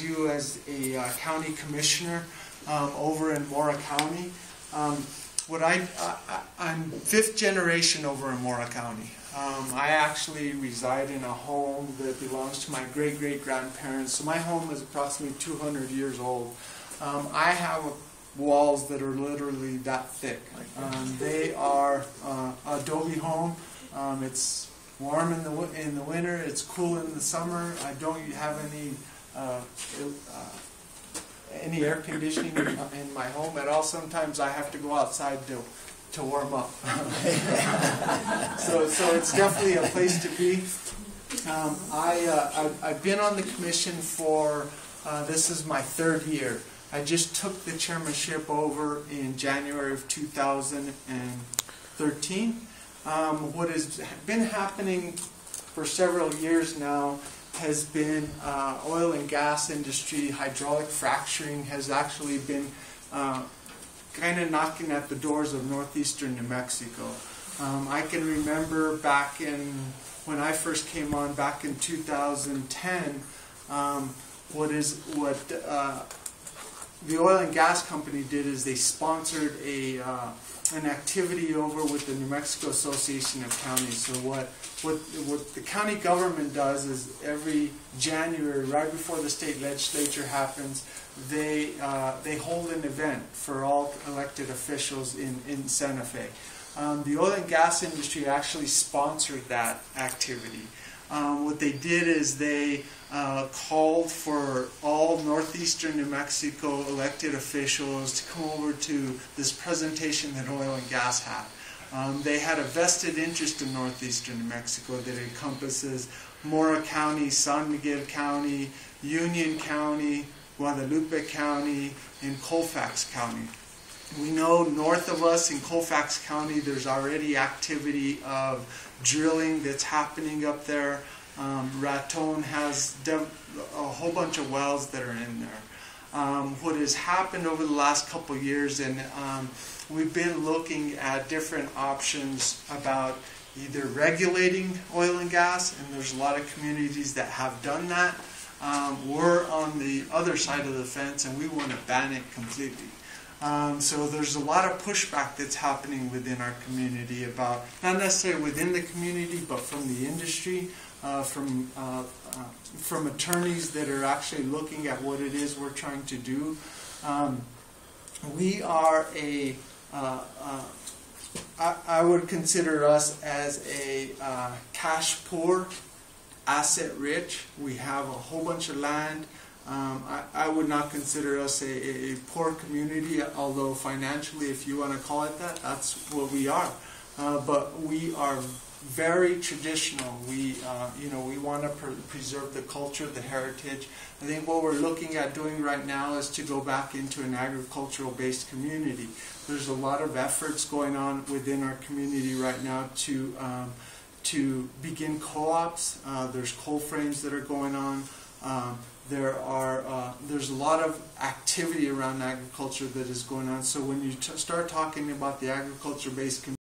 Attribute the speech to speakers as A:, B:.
A: do as a uh, county commissioner um, over in Mora County. Um, what I, I, I'm fifth generation over in Mora County. Um, I actually reside in a home that belongs to my great great grandparents. So my home is approximately 200 years old. Um, I have walls that are literally that thick. Um, they are uh, adobe home. Um, it's warm in the in the winter. It's cool in the summer. I don't have any uh, uh, any air conditioning in, in my home at all. Sometimes I have to go outside to to warm up. so so it's definitely a place to be. Um, I, uh, I have been on the commission for uh, this is my third year. I just took the chairmanship over in January of 2013. Um, what has been happening for several years now has been uh, oil and gas industry, hydraulic fracturing has actually been uh, kind of knocking at the doors of northeastern New Mexico. Um, I can remember back in when I first came on back in 2010, um, what is what uh, the oil and gas company did is they sponsored a uh, an activity over with the New Mexico Association of Counties. So what what what the county government does is every January, right before the state legislature happens, they uh, they hold an event for all elected officials in in Santa Fe. Um, the oil and gas industry actually sponsored that activity. Um, what they did is they uh, called for all northeastern New Mexico elected officials to come over to this presentation that oil and gas had. Um, they had a vested interest in northeastern New Mexico that encompasses Mora County, San Miguel County, Union County, Guadalupe County, and Colfax County. We know north of us in Colfax County there's already activity of drilling that's happening up there. Um, Raton has a whole bunch of wells that are in there. Um, what has happened over the last couple years, and um, we've been looking at different options about either regulating oil and gas, and there's a lot of communities that have done that. Um, we're on the other side of the fence, and we want to ban it completely. Um, so there's a lot of pushback that's happening within our community about, not necessarily within the community, but from the industry, uh, from, uh, uh, from attorneys that are actually looking at what it is we're trying to do. Um, we are a, uh, uh, I, I, would consider us as a uh, cash poor, asset rich. We have a whole bunch of land. Um, I, I, would not consider us a, a, poor community, although financially, if you want to call it that, that's what we are. Uh, but we are very traditional. We, uh, you know, we want to pre preserve the culture, the heritage. I think what we're looking at doing right now is to go back into an agricultural-based community. There's a lot of efforts going on within our community right now to um, to begin co-ops. Uh, there's coal frames that are going on. Um, there are uh, there's a lot of activity around agriculture that is going on. So when you start talking about the agriculture-based